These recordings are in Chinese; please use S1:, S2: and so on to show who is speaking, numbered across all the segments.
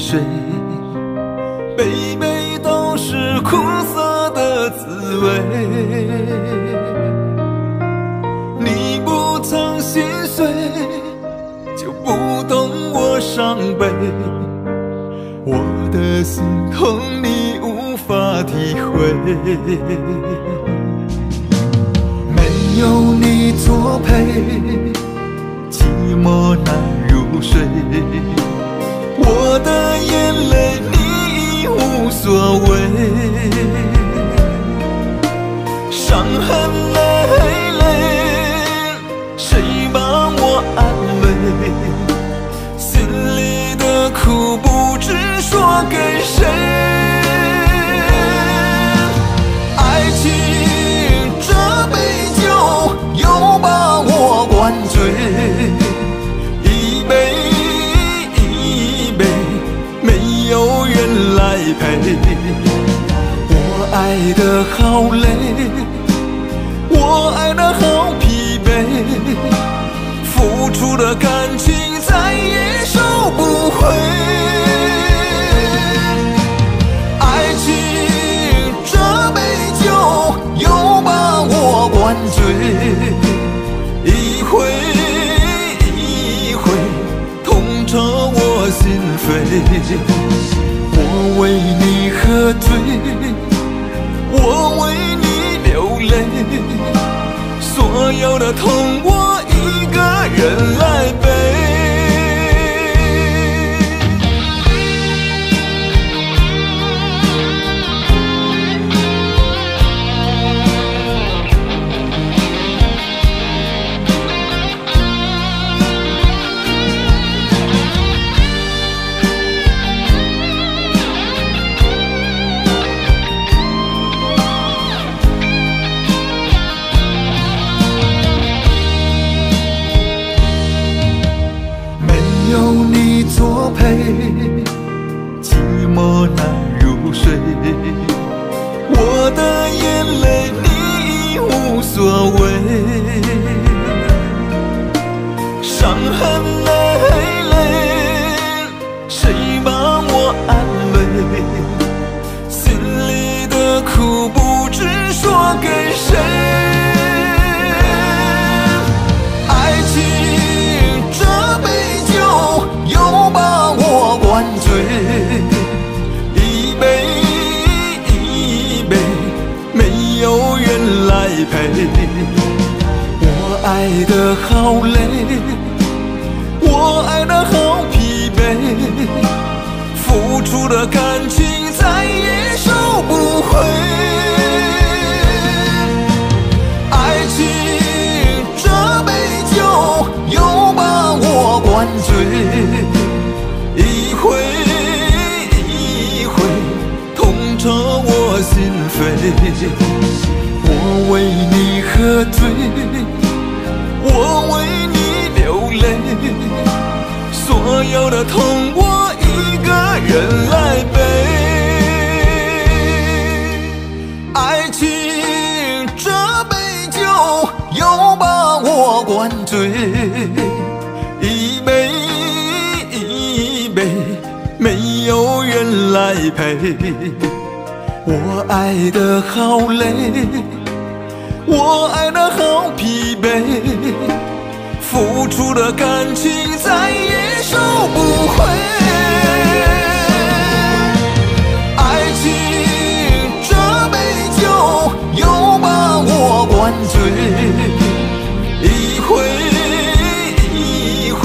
S1: 水，杯杯都是苦涩的滋味。你不曾心碎，就不懂我伤悲。我的心痛，你无法体会。没有你作陪。寂寞难入睡，眼泪你已无所谓，伤痕有人来陪我爱的好累，我爱的好疲惫，付出的感情再也收不回。爱情这杯酒又把我灌醉，一回一回痛彻我心扉。喝醉，我为你流泪，所有的痛我一个人来。伤痕累累谁把我安慰心里的苦不知说给谁？爱情这杯酒又把我灌醉一杯一杯没有人来陪。我爱的好累。爱的好疲惫，付出的感情再也收不回。爱情这杯酒又把我灌醉，一回一回痛彻我心扉。我为你喝醉，我为所有的痛我一个人来背。爱。情这杯酒又把我灌醉，一杯一杯，没有人来陪。我爱的好累，我爱。的好疲惫，付出的感情再也收不回。爱情这杯酒又把我灌醉，一回一回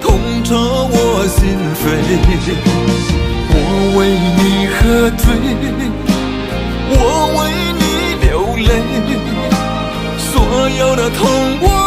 S1: 痛彻我心扉。我为你喝醉。我为你流泪，所有的痛我。